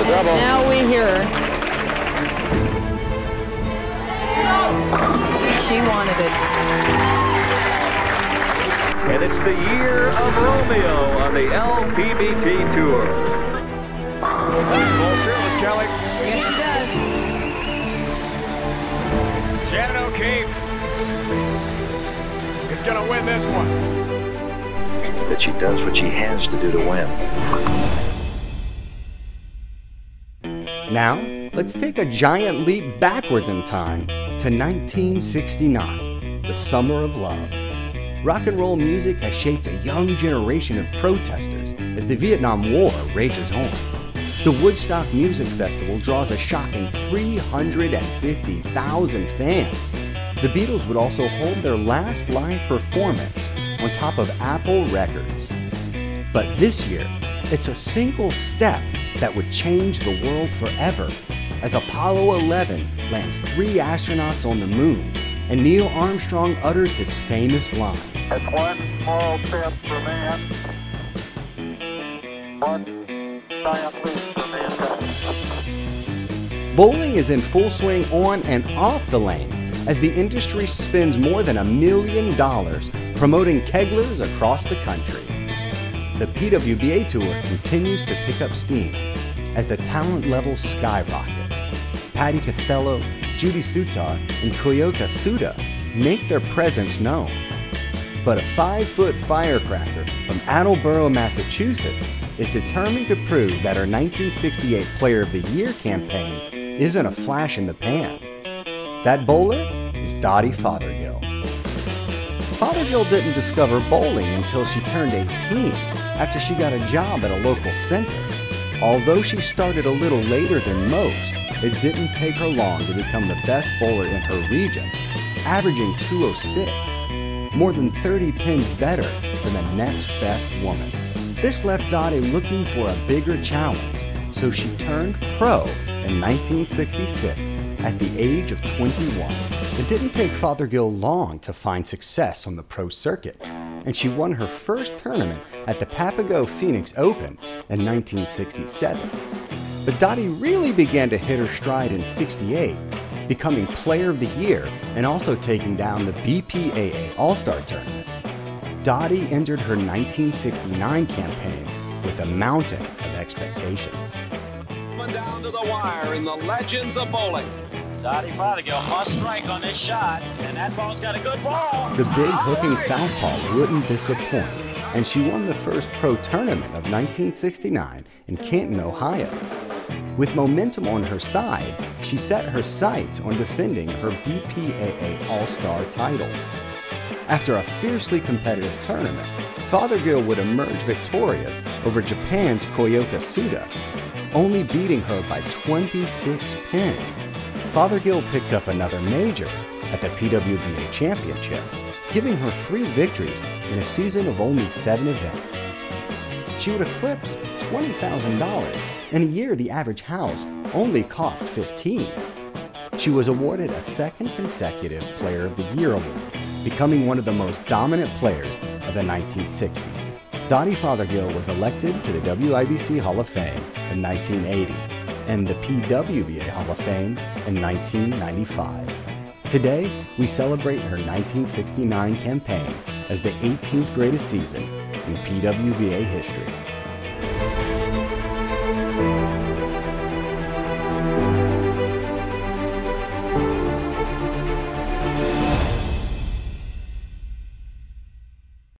a double. Now we hear her. She wanted it. And it's the year of Romeo on the LPBT Tour. Ball fearless, Kelly. Yes, she does. Shannon O'Keefe is going to win this one. That she does what she has to do to win. Now, let's take a giant leap backwards in time to 1969, the summer of love. Rock and roll music has shaped a young generation of protesters as the Vietnam War rages on. The Woodstock Music Festival draws a shocking 350,000 fans. The Beatles would also hold their last live performance on top of Apple Records. But this year, it's a single step that would change the world forever as Apollo 11 lands three astronauts on the moon and Neil Armstrong utters his famous line. It's one small step for man, one giant leap for mankind. Bowling is in full swing on and off the lanes as the industry spends more than a million dollars promoting keglers across the country. The PWBA Tour continues to pick up steam as the talent level skyrockets. Patty Costello, Judy Soutar, and Koyoka Suda make their presence known. But a five-foot firecracker from Attleboro, Massachusetts is determined to prove that her 1968 Player of the Year campaign isn't a flash in the pan. That bowler is Dottie Fothergill. Fothergill didn't discover bowling until she turned 18 after she got a job at a local center. Although she started a little later than most, it didn't take her long to become the best bowler in her region, averaging 206, more than 30 pins better than the next best woman. This left Dottie looking for a bigger challenge, so she turned pro in 1966 at the age of 21. It didn't take Fothergill long to find success on the pro circuit, and she won her first tournament at the Papago Phoenix Open in 1967. But Dottie really began to hit her stride in 68, becoming Player of the Year and also taking down the BPAA All-Star Tournament. Dottie entered her 1969 campaign with a mountain of expectations. Down to the wire in the legends of bowling. Dottie Fothergill must strike on this shot, and that ball's got a good ball. The big hooking southpaw wouldn't disappoint, and she won the first pro tournament of 1969 in Canton, Ohio. With momentum on her side, she set her sights on defending her BPAA All-Star title. After a fiercely competitive tournament, Fothergill would emerge victorious over Japan's Koyoka Suda, only beating her by 26 pins. Fothergill picked up another major at the PWBA Championship, giving her three victories in a season of only seven events. She would eclipse $20,000 in a year the average house only cost 15. She was awarded a second consecutive Player of the Year award, becoming one of the most dominant players of the 1960s. Dottie Fothergill was elected to the WIBC Hall of Fame in 1980 and the PWBA Hall of Fame in 1995. Today, we celebrate her 1969 campaign as the 18th greatest season in PWBA history.